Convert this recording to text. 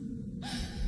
you